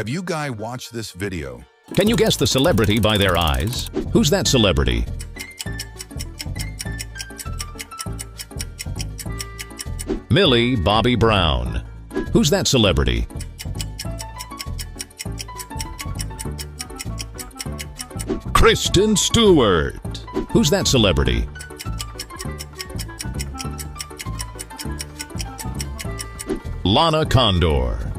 Have you guy watched this video? Can you guess the celebrity by their eyes? Who's that celebrity? Millie Bobby Brown. Who's that celebrity? Kristen Stewart. Who's that celebrity? Lana Condor.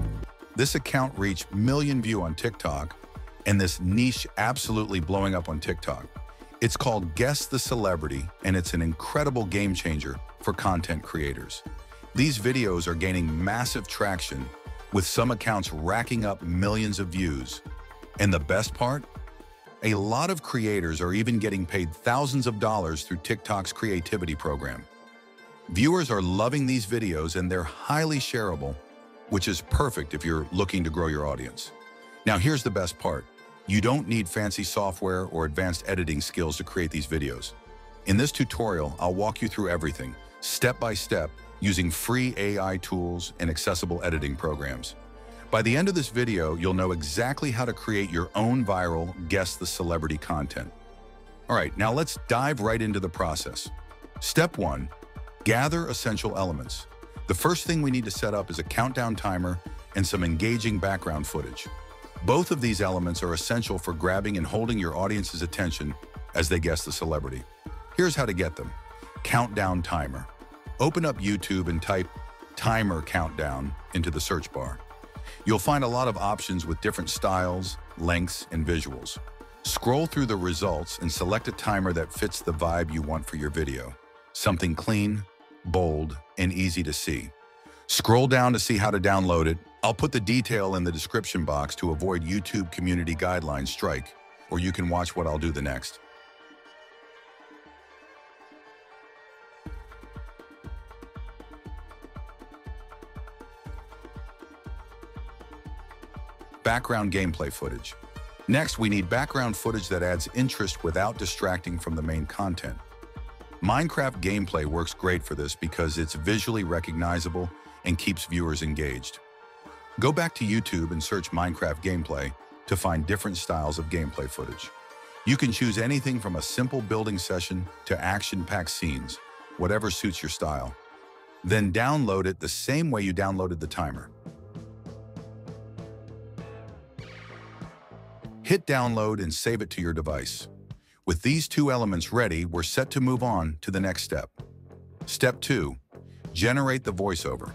This account reached million view on TikTok and this niche absolutely blowing up on TikTok. It's called Guess the Celebrity and it's an incredible game changer for content creators. These videos are gaining massive traction with some accounts racking up millions of views. And the best part? A lot of creators are even getting paid thousands of dollars through TikTok's creativity program. Viewers are loving these videos and they're highly shareable, which is perfect if you're looking to grow your audience. Now here's the best part. You don't need fancy software or advanced editing skills to create these videos. In this tutorial, I'll walk you through everything, step by step, using free AI tools and accessible editing programs. By the end of this video, you'll know exactly how to create your own viral Guess the Celebrity content. All right, now let's dive right into the process. Step one, Gather essential elements. The first thing we need to set up is a countdown timer and some engaging background footage. Both of these elements are essential for grabbing and holding your audience's attention as they guess the celebrity. Here's how to get them. Countdown timer. Open up YouTube and type timer countdown into the search bar. You'll find a lot of options with different styles, lengths, and visuals. Scroll through the results and select a timer that fits the vibe you want for your video. Something clean, bold, and easy to see. Scroll down to see how to download it. I'll put the detail in the description box to avoid YouTube community guidelines strike, or you can watch what I'll do the next. Background gameplay footage. Next, we need background footage that adds interest without distracting from the main content. Minecraft gameplay works great for this because it's visually recognizable and keeps viewers engaged. Go back to YouTube and search Minecraft gameplay to find different styles of gameplay footage. You can choose anything from a simple building session to action-packed scenes, whatever suits your style. Then download it the same way you downloaded the timer. Hit download and save it to your device. With these two elements ready, we're set to move on to the next step. Step 2. Generate the voiceover.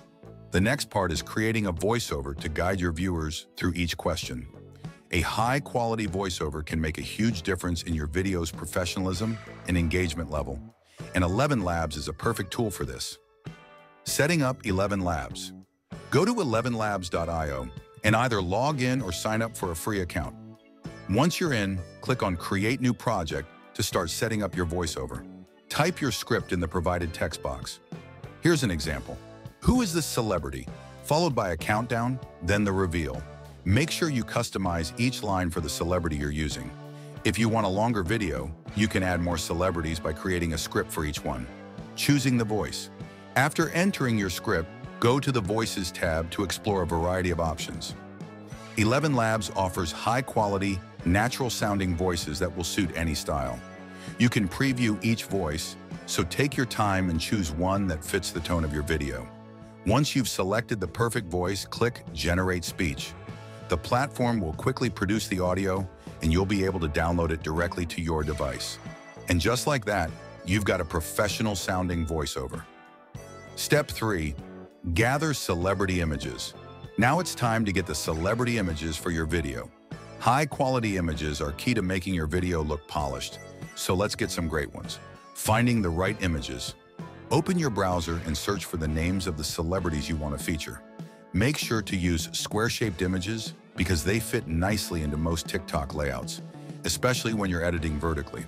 The next part is creating a voiceover to guide your viewers through each question. A high-quality voiceover can make a huge difference in your video's professionalism and engagement level, and ElevenLabs is a perfect tool for this. Setting up ElevenLabs. Go to elevenlabs.io and either log in or sign up for a free account. Once you're in, click on Create New Project to start setting up your voiceover. Type your script in the provided text box. Here's an example. Who is this celebrity? Followed by a countdown, then the reveal. Make sure you customize each line for the celebrity you're using. If you want a longer video, you can add more celebrities by creating a script for each one. Choosing the voice. After entering your script, go to the Voices tab to explore a variety of options. ElevenLabs offers high-quality, natural-sounding voices that will suit any style. You can preview each voice, so take your time and choose one that fits the tone of your video. Once you've selected the perfect voice, click Generate Speech. The platform will quickly produce the audio, and you'll be able to download it directly to your device. And just like that, you've got a professional-sounding voiceover. Step 3. Gather celebrity images. Now it's time to get the celebrity images for your video. High-quality images are key to making your video look polished, so let's get some great ones. Finding the right images. Open your browser and search for the names of the celebrities you want to feature. Make sure to use square-shaped images because they fit nicely into most TikTok layouts, especially when you're editing vertically.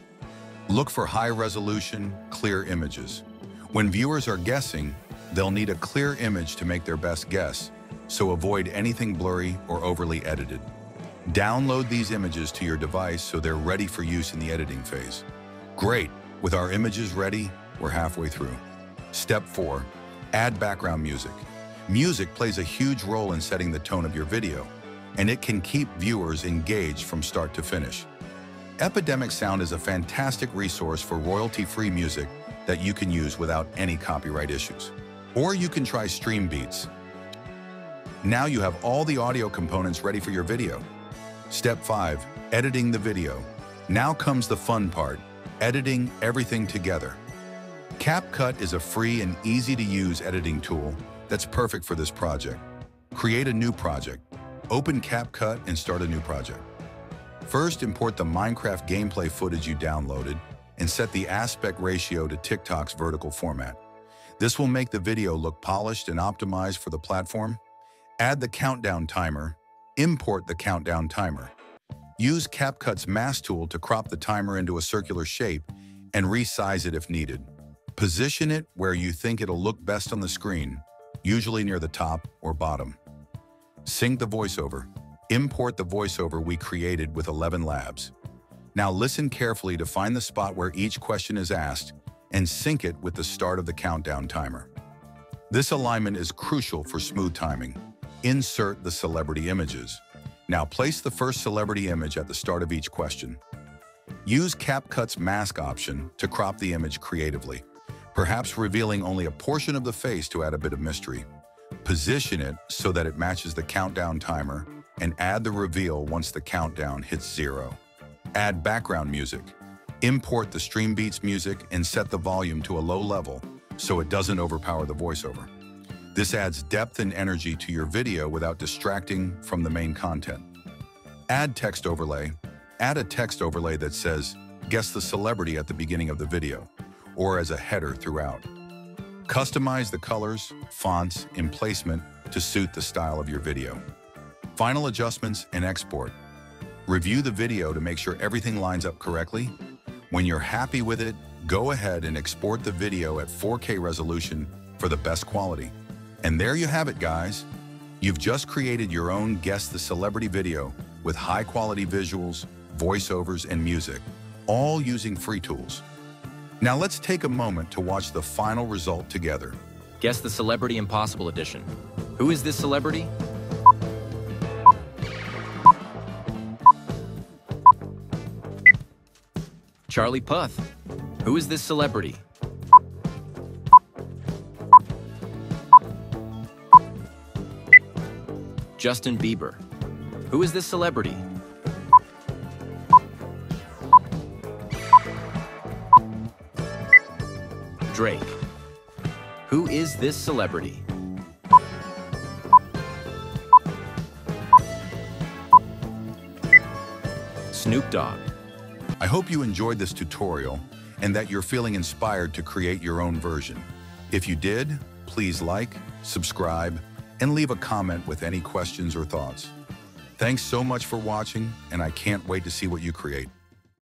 Look for high-resolution, clear images. When viewers are guessing, they'll need a clear image to make their best guess, so avoid anything blurry or overly edited. Download these images to your device so they're ready for use in the editing phase. Great! With our images ready, we're halfway through. Step 4. Add background music. Music plays a huge role in setting the tone of your video. and it can keep viewers engaged from start to finish. Epidemic Sound is a fantastic resource for royalty-free music that you can use without any copyright issues. Or you can try StreamBeats. Now you have all the audio components ready for your video. Step 5. Editing the video. Now comes the fun part, editing everything together. CapCut is a free and easy-to-use editing tool that's perfect for this project. Create a new project. Open CapCut and start a new project. First, import the Minecraft gameplay footage you downloaded and set the aspect ratio to TikTok's vertical format. This will make the video look polished and optimized for the platform. Add the countdown timer. Import the countdown timer. Use CapCut's mask tool to crop the timer into a circular shape and resize it if needed. Position it where you think it'll look best on the screen, usually near the top or bottom. Sync the voiceover. Import the voiceover we created with ElevenLabs. Now listen carefully to find the spot where each question is asked and sync it with the start of the countdown timer. This alignment is crucial for smooth timing. Insert the celebrity images. Now place the first celebrity image at the start of each question. Use CapCut's mask option to crop the image creatively, perhaps revealing only a portion of the face to add a bit of mystery. Position it so that it matches the countdown timer and add the reveal once the countdown hits zero. Add background music. Import the StreamBeats music and set the volume to a low level so it doesn't overpower the voiceover. This adds depth and energy to your video without distracting from the main content. Add text overlay. Add a text overlay that says, guess the celebrity at the beginning of the video, or as a header throughout. Customize the colors, fonts, and placement to suit the style of your video. Final adjustments and export. Review the video to make sure everything lines up correctly. When you're happy with it, go ahead and export the video at 4K resolution for the best quality. And there you have it, guys. You've just created your own Guess the Celebrity video with high-quality visuals, voiceovers, and music, all using free tools. Now let's take a moment to watch the final result together. Guess the Celebrity Impossible Edition. Who is this celebrity? Charlie Puth. Who is this celebrity? Justin Bieber. Who is this celebrity? Drake. Who is this celebrity? Snoop Dogg. I hope you enjoyed this tutorial and that you're feeling inspired to create your own version. If you did, please like, subscribe, and leave a comment with any questions or thoughts. Thanks so much for watching, and I can't wait to see what you create.